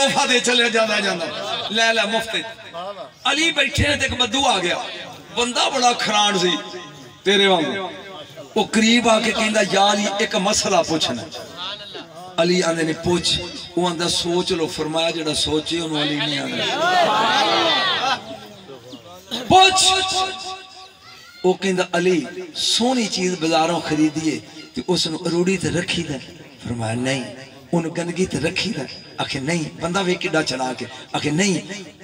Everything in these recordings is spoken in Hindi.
तोहफा दे चले जाता जाता लै लै, मुफ़्त। अली बैठे एक बद्दू आ गया। बंदा बड़ा खराण सी, तेरे वागू। वो करीब आके कहता यार एक मसला पूछना अली आंदे ने, पूछ। वो आंदा, सोच लो, फरमाया जरा सोचे अली नहीं आंदा वो कहता अली, सोहनी चीज़ बाजारों खरीदिए उस रूढ़ी ते रखी दे। फरमाया, नहीं। उन्हें गंदगी तो रखी था आखे, नहीं, बंदा वे किडा चला के। आखे, नहीं।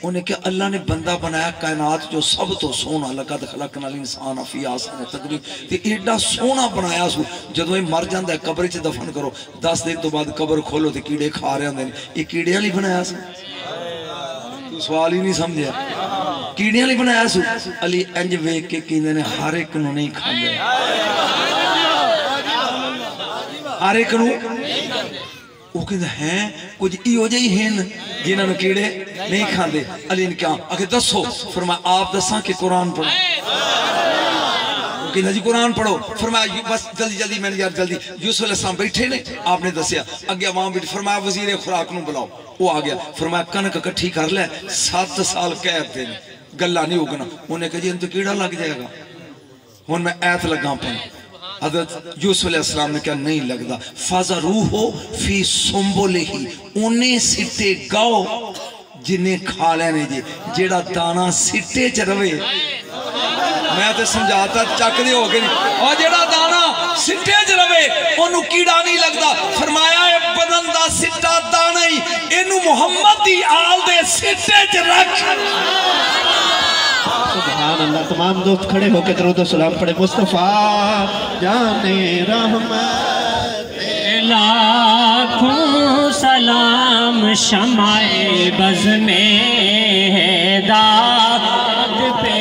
उन्हें क्या अल्लाह ने बंदा बनाया कायनात जो सब तो सोना लगा खलक नाल इंसान अफी आसान है तकरीब एडा सोना बनाया सु जदों मर जांदा है, कब्र च दफन करो। 10 दिन तो बाद कब्र खोलो ते कीड़े खा रहे होंदे ये कीड़े वाली बनाया तू सवाल ही नहीं समझया कीड़े वाली बनाया सु अली इंज वेख के कहते हैं हर एक नु नहीं खांदे। हर एक जल्दी जल्दी मैंने बैठे ने आपने दसिया अगे आवाम बैठ फरमाया वजीरे खुराक न बुलाओ आ गया फरमाया कनक कट्ठी कर लै सत साल कैद दे गला नहीं उगना उन्हें कहा जी इन तो कीड़ा लग जाएगा हूँ मैं ऐत लगा पाया हज़रत यूसुफलाम ने क्या नहीं लगता। फाजा रूह हो, फ़ी सोम्बोले ही। उन्हें सिटे गाओ, जिन्हें खा लेने जी जेड़ा दाना सिटे च रवे, मैं तो समझाता, चक दे हो गए और जेड़ा दाना सिटे च रवे ओनू कीड़ा नहीं लगता। फरमाया है बदन का सिटा दाना ही। इनू मुहम्मद दी आल दे सिटे च रख। सुभान अल्लाह तमाम दोस्त खड़े होकर दरुद सलाम पढ़े। मुस्तफ़ा, जाने रहमत। लाखों सलाम शमाए बज में है, दाद पे